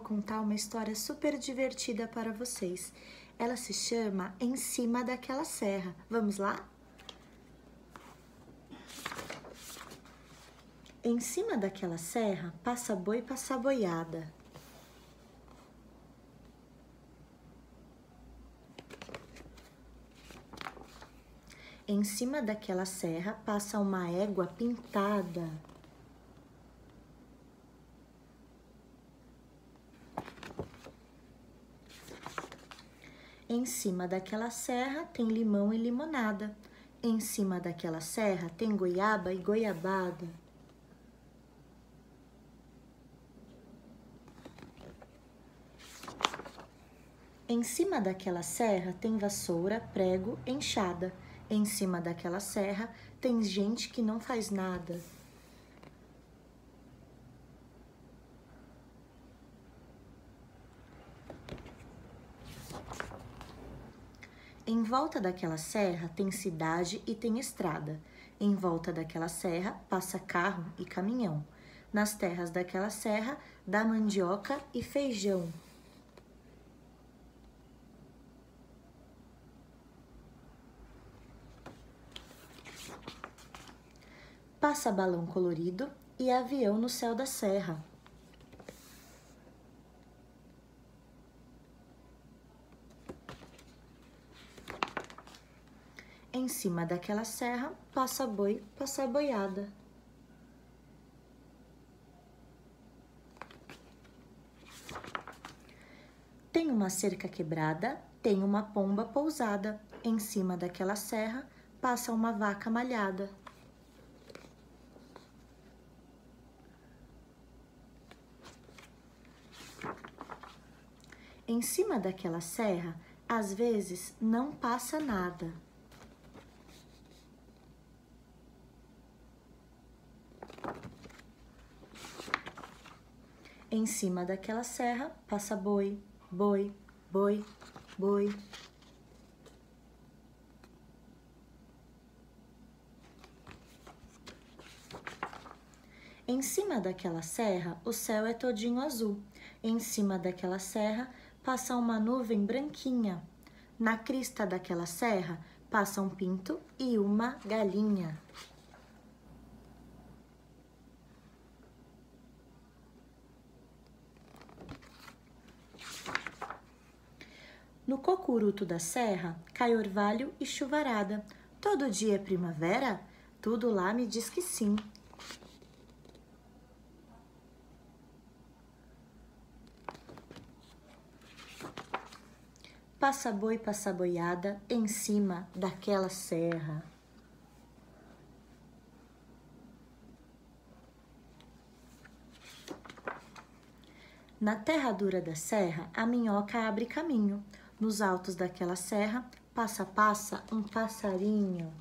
contar uma história super divertida para vocês. Ela se chama Em Cima daquela Serra. Vamos lá? Em cima daquela serra passa boi, passa boiada. Em cima daquela serra passa uma égua pintada. Em cima daquela serra tem limão e limonada. Em cima daquela serra tem goiaba e goiabada. Em cima daquela serra tem vassoura, prego, enxada. Em cima daquela serra tem gente que não faz nada. Em volta daquela serra tem cidade e tem estrada. Em volta daquela serra passa carro e caminhão. Nas terras daquela serra dá mandioca e feijão. Passa balão colorido e avião no céu da serra. Em cima daquela serra passa boi, passa boiada. Tem uma cerca quebrada, tem uma pomba pousada. Em cima daquela serra passa uma vaca malhada. Em cima daquela serra, às vezes não passa nada. Em cima daquela serra passa boi, boi, boi, boi. Em cima daquela serra, o céu é todinho azul. Em cima daquela serra, passa uma nuvem branquinha. Na crista daquela serra passa um pinto e uma galinha. Cocuruto da serra cai orvalho e chuvarada. Todo dia é primavera? Tudo lá me diz que sim. Passa boi, passa boiada em cima daquela serra. Na terra dura da serra, a minhoca abre caminho. Nos altos daquela serra, passa, passa um passarinho.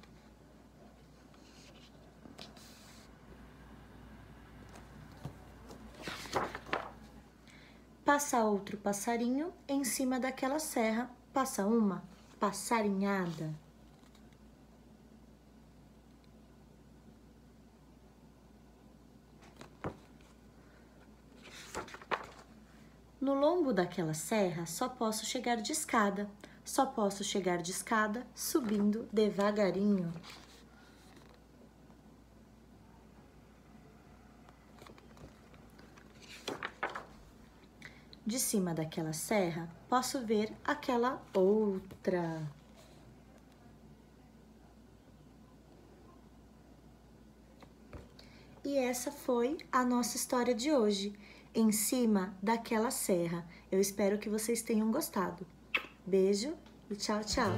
Passa outro passarinho em cima daquela serra, passa uma passarinhada. No lombo daquela serra só posso chegar de escada, só posso chegar de escada subindo devagarinho. De cima daquela serra, posso ver aquela outra. E essa foi a nossa história de hoje, em cima daquela serra. Eu espero que vocês tenham gostado. Beijo e tchau, tchau.